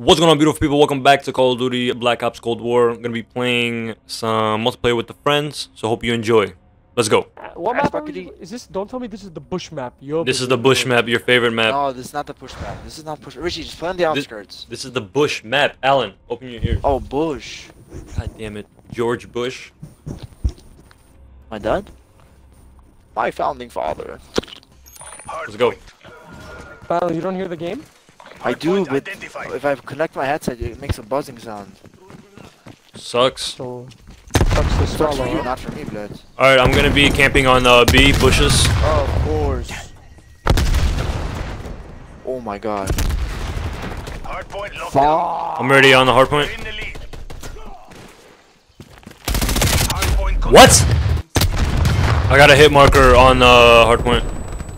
What's going on, beautiful people? Welcome back to Call of Duty Black Ops Cold War. I'm gonna be playing some multiplayer with the friends, so hope you enjoy. Let's go. Uh, What map are Buckety. we, is this? Don't tell me this is the bush map. Yo, This is the bush map, your favorite map. No, this is not the bush map. This is not bush. Richie, just play on the This- outskirts. This is the bush map. Allen, open your ears. Oh, Bush. God damn it. George Bush. Am I done? My founding father. Let's go. Battle, you don't hear the game? I do, but if I connect my headset, it makes a buzzing sound. Sucks. So, sucks to Sucks for you, not for me, blood. Alright, I'm gonna be camping on uh, B, bushes. of course. Oh my god. Hardpoint locked I'm already on the hard point. in the lead. Hardpoint con- What? I got a hit marker on uh, hard point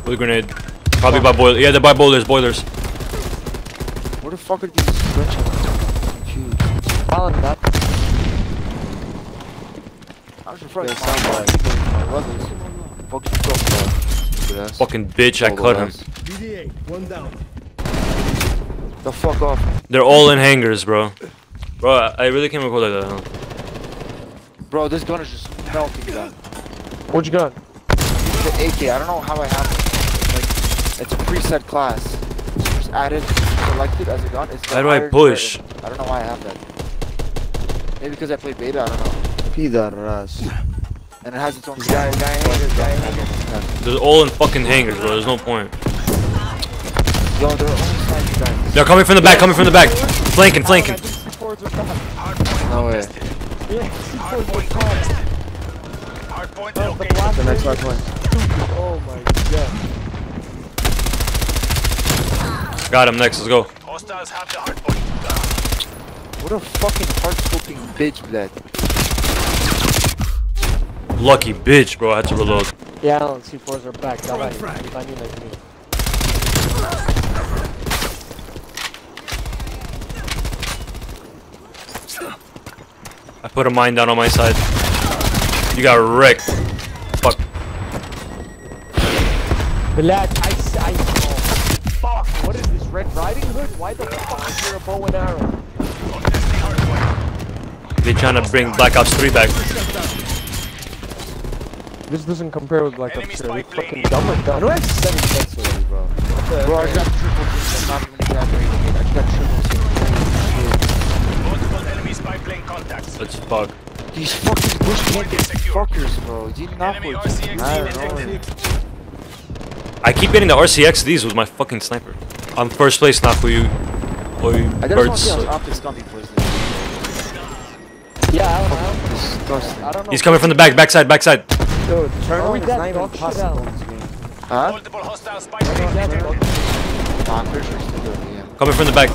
with a grenade. Probably by boilers. Yeah, they're by boilers, boilers. Where the fuck are these stretching? Confused. Allen, that. I'm just afraid They of my like- my brothers. Fuck you talking about? Stupid ass. Fucking bitch, I cut him. those. BDA, one down. The fuck off. They're all in hangars, bro. Bro, I I really can't record like that. Huh? Bro, this gun is just melting down. What'd you got? The AK, I don't know how I have it. Like, it's a preset class. Just added, selected as a gun. It's the How do I push? curtain. I don't know why I have that. Maybe because I play beta, I don't know. Pidaras. And it has its own. Guy, guy, hangers, guy, hangers. They're all in fucking hangers, bro. There's no point. Yo, they're only sniper guns. They're coming from the back, coming from the back. Flanking, flanking. Allen, I think C4s are back. Hardpoint No way. Yeah, C4s are Hardpoint back. contested. Hardpoint Oh, the The next one hard point. Oh my god. Got him next, let's go. What a fucking heart scoping bitch, bled. Lucky bitch, bro. I had to reload. Yeah, Allen, C4s are back. Давай, ебани на них. I put a mine down on my side. You got wrecked. Fuck. Vlad, I, I Red Riding Hood? Why the fuck is there a bow and arrow? Contesting hardpoint. They trying to bring Black Ops 3 back. This doesn't compare with Black Enemy Ops 3. It's fucking in. dumber gun. I don't have seven sets already, bro. Bro, I got triple I'm not even exaggerating it. I got triple Multiple enemy spy plane contacts. Let's fuck. These fucking bush camping fuckers, bro. Do you not Enemy work? I know. I keep getting the RCXDs with my fucking sniper. I'm first place now for you. Boy, I just want to birds. see how optics gummy plays. Yeah, Allen, Allen. Oh, disgusting. I don't know. He's coming from the back, backside, backside. Dude, turn Are on is dead? not even possible out. in. Huh? Multiple hostile spy plane detected. Nah, I'm pretty sure it's still good, yeah. Coming from the back.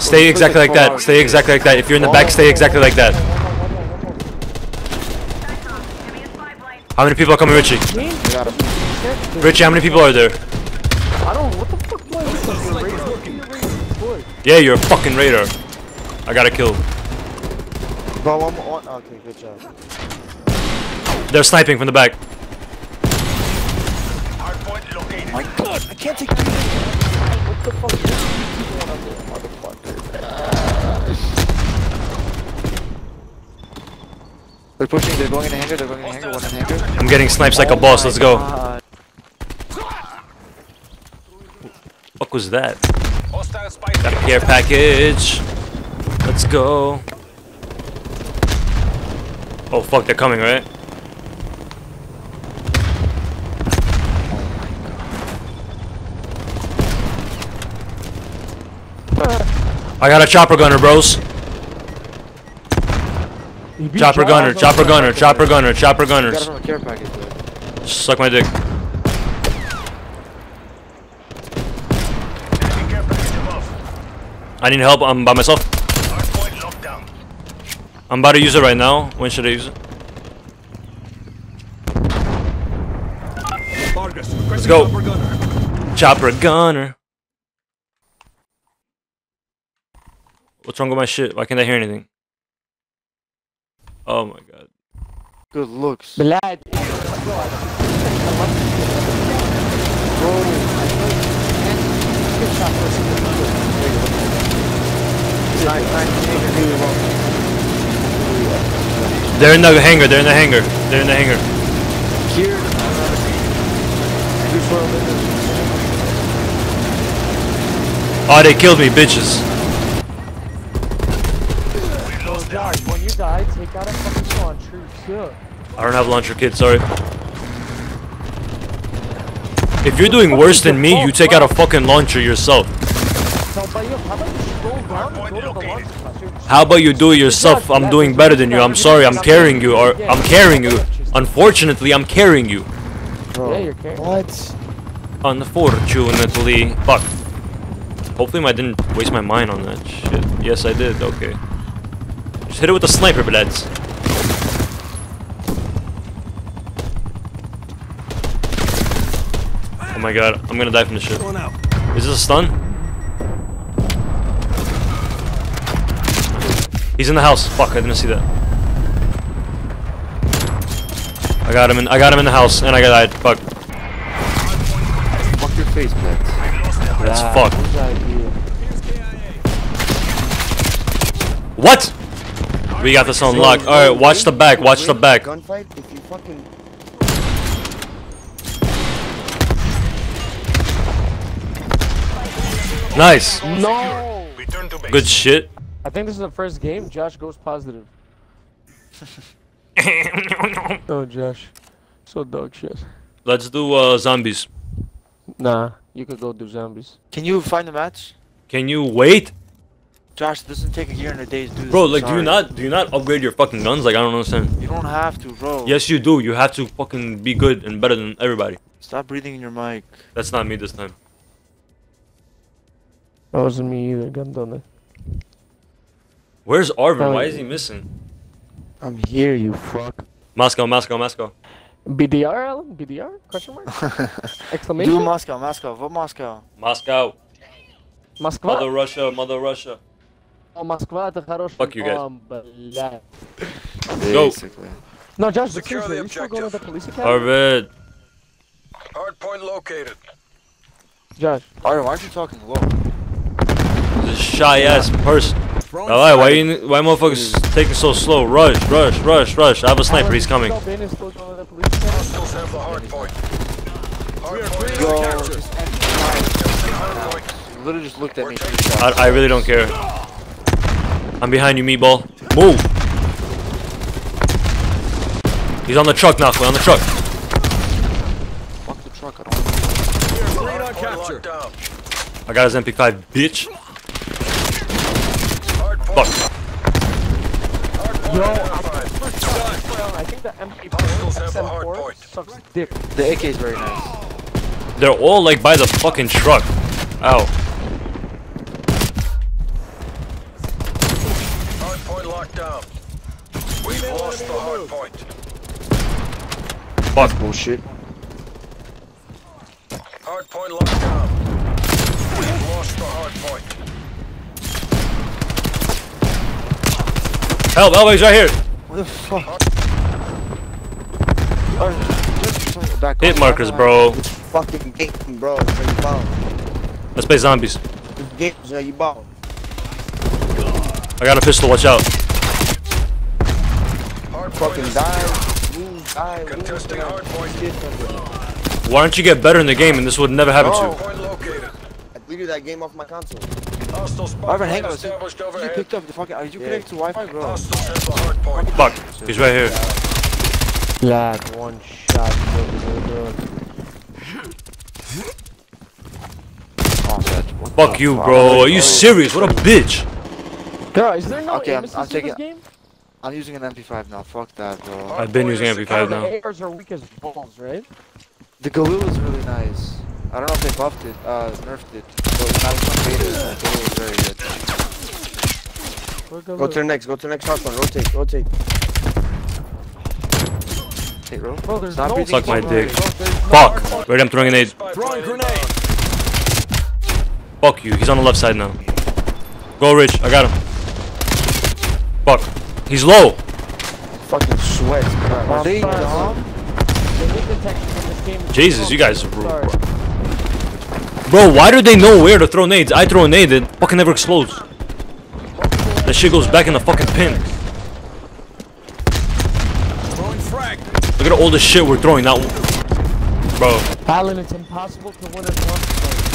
Stay exactly like that. Stay exactly like that. If you're in the back, stay exactly like that. How many people are coming, Richie? I. Richie, how many people are there? I. What the fuck do I look like? Boy. Yeah, you're a fucking radar. I got a kill. Bro, one more. One. Okay, good job. They're sniping from the back. Hardpoint located. My god, I can't take that. What the fuck? They're pushing, they're going in a hangar, they're going in a hangar, one in a hangar. I'm getting snipes like a boss. Let's go. Ah. God. Fuck was that? Got a care package. Let's go. Oh fuck, they're coming, right? I got a chopper gunner, bros. He beat Chopper gunner, chopper gunner, chopper gunner, chopper Got gunners. from a care package, though. Suck my dick. Enemy care package above. I need help. I'm by myself. I'm about to use it right now. When should I use it? Let's go. Chopper gunner. What's wrong with my shit? Why can't I hear anything? Oh my god. Good looks. Blood. Bro. They're in the hangar. They're in the hangar. They're in the hangar. Here. Oh, they killed me, bitches. When you die, take out a fucking launcher too. I don't have launcher kit. Sorry. If you're doing worse than me, you take out a fucking launcher yourself. So, but you, how about you scroll down and go to the launcher class? You're- How about you do it yourself? I'm doing better than you. I'm sorry. I'm carrying you, or I'm carrying you. Unfortunately, I'm carrying you. Yeah, you're carrying. What? Unfortunately, fuck. Hopefully, I didn't waste my mind on that shit. Yes, I did. Okay. Just hit it with the sniper, blades. Oh my god, I'm gonna die from this shit. Is this a stun? He's in the house. Fuck, I didn't see that. I got him in. I got him in the house, and I got died. Fuck. Fuck your face, man. That's Ah, fucked. What? We got this on lock. All right, watch the back. Watch the back. Gunfight, if you fucking. Nice. No! Return to base. Good shit. I think this is the first game. Josh goes positive. Oh, Josh. So dog shit. Let's do uh, zombies. Nah, you could go do zombies. Can you find the match? Can you wait, Josh, this doesn't take a year and a day to do this. bro? Like, do you not do you not upgrade your fucking guns? Like, I don't understand. You don't have to, bro. Yes, you do. You have to fucking be good and better than everybody. Stop breathing in your mic. That's not me this time. That wasn't me either. Gun done it. Where's Arvin? Why is he missing? I'm here, you fuck. Moscow, Moscow, Moscow. BDR, Allen? BDR? Question mark? Exclamation? Do Moscow, Moscow, vote Moscow. Moscow. Moscow. Mother Russia, Mother Russia. Oh, Moscow, the хороший... Fuck you guys. О, блядь. Go. No, Josh, Secure the objective. Arvin. Hardpoint located. Josh. Arvin, why are you talking low? This shy-ass yeah. person. Alright, why you why motherfuckers taking so slow? Rush, rush, rush, rush. I have a sniper. He's coming. Still Ben is still going to the police academy? Hostiles have the hardpoint. Hardpoint Yo, is captured. just end the Hardpoint. fight. You literally just looked at me We're three taking shots. I, I really don't care. I'm behind you, meatball. Move. He's on the truck now. We're on the truck. Fuck the truck, I don't Hardpoint locked. I got his MP5, bitch. Hardpoint. Fuck. Yo, I think the MP4 Hostiles have the XM4 sucks dick. The AK is very nice. They're all like by the fucking truck. Ow. Hardpoint locked down. We've lost the hardpoint. Fuck. Bullshit. Hardpoint locked down. We've lost the hardpoint. Help, help, he's right here. What the fuck? Just, just back Hit markers, bro. Fucking game, bro. You. Let's play zombies. This game you bound. I got a pistol, watch out. Hard Fucking die, lose, die. Contesting man. hardpoint. Shit. Why don't you get better in the game and this would never happen to you? Hardpoint located. I deleted that game off my console. Hostile spy Alright, plane hang on. You overhead. picked up the fucking. Are you Yeah. connected to Wi-Fi, bro? Hostiles have the hardpoint. Fuck, he's right here. Black, one shot. Oh, Fuck you, fuck? bro. Are you serious? What a bitch. Bro, is there no Okay, aim I'm- I'm in taking- this game? I'm using an MP5 now. Fuck that, bro. I've been using MP5 now. The ARs are weak as balls, right? The Galil is really nice. I don't know if they buffed it, uh, nerfed it. But not some beta. The Galil very good. Go to the next, go to the next hard one. Rotate, rotate. Hey, bro. Bro, there's Stop no breathing Suck my dick. hard. No Fuck. hardpoint. Right, I'm throwing a nade. Spy plane inbound. Fuck you. He's on the left side now. Go, Rich. I got him. Fuck. He's low. Fucking sweat. Are they Sorry. dumb? Hit detection in this game is Jesus, you guys fucking are- sorry. Bro, why do they know where to throw nades? I throw a nade, it fucking never explodes. Multiple That shit goes back in the fucking pin. Look at all the shit we're throwing. That bro. Allen, it's impossible to win a gunfight.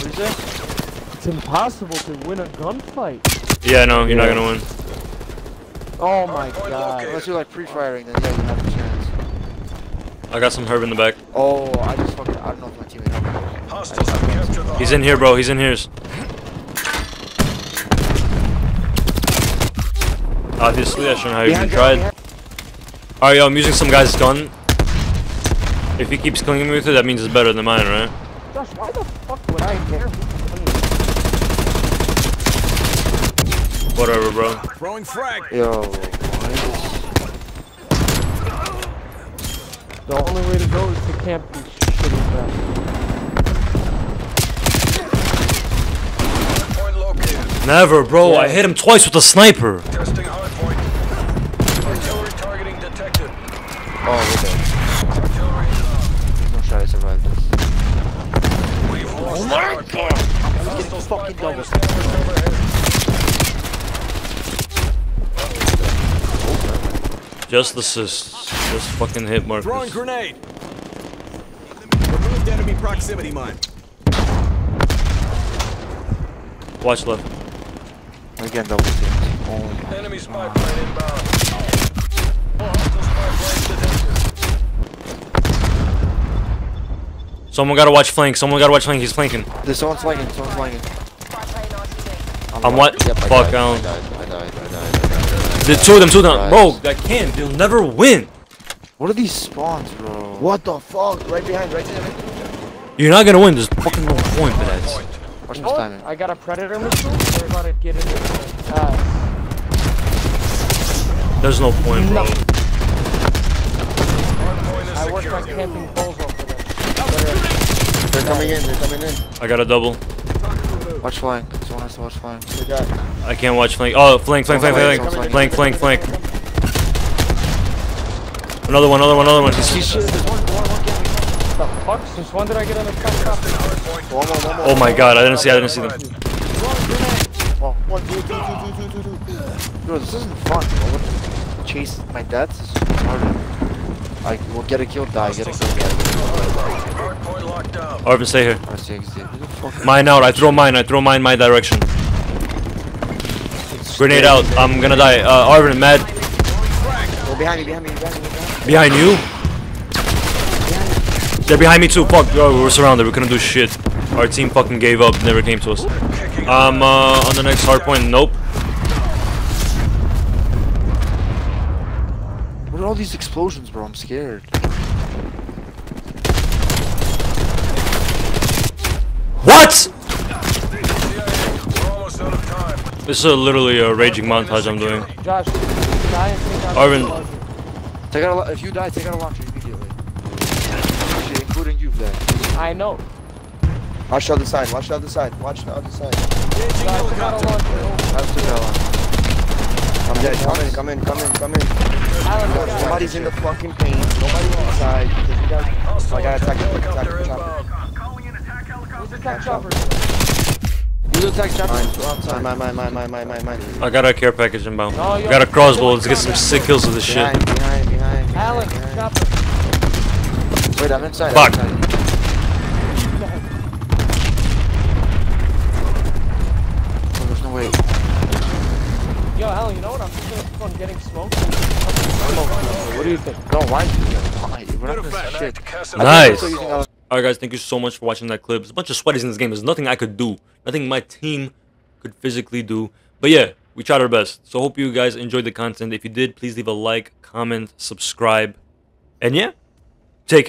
What is it? Oh, it's impossible to win a gunfight. Yeah, no, you're not gonna win. Oh my god. Unless you're like pre-firing, then yeah, you have a chance. I got some herb in the back. Oh, I just fucking, I don't know if my teammate helped me. Hostiles have captured the He's in here, bro. He's in here. Obviously, I shouldn't have even tried. behind- Alright, yo, I'm using some guy's gun. If he keeps killing me with it, that means it's better than mine, right? Josh, why the fuck would I care? Whatever, bro. Throwing frag. Yo, why is The only way to go is to camp these shitty crap. Hardpoint located. Never, bro. I hit him twice with a sniper. Testing hardpoint. Artillery targeting detected. Oh, we're dead. Artillery is no shot I survived this. We've lost oh my god. Hostiles fucking double. Just assists. Just fucking hit Throwing markers. grenade. Removed enemy proximity mine. Watch left. Again, double teams. Oh, Enemy spy plane inbound. Hostile spy plane detected. Someone gotta watch flank. Someone gotta watch flank. He's flanking. there's someone's flanking, someone's flanking. I'm what? Yep, Fuck, died, I Allen. died, I died, I died, I died. The two of them, two of them. Bro, I can't. They'll never win. What are these spawns, bro? What the fuck? Right behind, right there. You're not gonna win. There's fucking no point for that. Watch this know timing. I got a predator missile. We're about to get into it. Uh, There's no point, bro. Hardpoint I worked on secured. camping poles over there. They're coming in, they're coming in. I got a double. Watch flank. Someone has to watch flank. They got I can't watch flank. Oh, flank, flank, flank, flank, Flank, flank, flank, flank. Another one, another one, another one. He's, Shit, there's one, one, one getting The fuck? Since when did I get on a truck? one more, one more. oh my god, I didn't see, I didn't see them. Oh, One, two, two, two, two, two, two, two. bro, this isn't fun. Chase my deaths is harder. Like, we'll get a kill, die, get a kill, die. Arvin, stay here. The fuck? Mine out. I throw mine. I throw mine my direction. Grenade out. I'm gonna die. Uh, Arvin, mad. Oh, behind me, behind me, behind me, behind. You? They're behind me too. Fuck. Oh, we were surrounded. We couldn't do shit. Our team fucking gave up. Never came to us. Kicking Um, uh, on the next hard point. Nope. What all these explosions, bro? I'm scared. What? We're almost out of time. This is a, literally a raging montage I'm doing. Josh, die and take out Arvin. Take out a, if you die, take out a launcher immediately. Actually, including you, then. I know. Watch the other side, watch the other side, watch the other side. Josh, take out a launcher. I have to go. I'm dead, come in, come in, come in, come in. Allen, go. Nobody's in the fucking paint, nobody's inside. Because guys, Hostile I gotta attack attack the attack the chopper. Who's attack chopper? You attack chopper. Mine, mine, mine, mine, mine, mine, mine, mine. I got a care package inbound. No, oh, yo, Got a crossbow. Let's get some sick kills with this shit. Behind, behind, behind, behind, Allen, behind. chopper. Wait, I'm inside. Fuck. I'm inside. Getting smoked. What do you think? No, why? Why? We're not shit. Nice. So using our- Alright guys, thank you so much for watching that clip. There's a bunch of sweaties in this game. There's nothing I could do. Nothing my team could physically do. But yeah, we tried our best. So hope you guys enjoyed the content. If you did, please leave a like, comment, subscribe. And yeah, take care.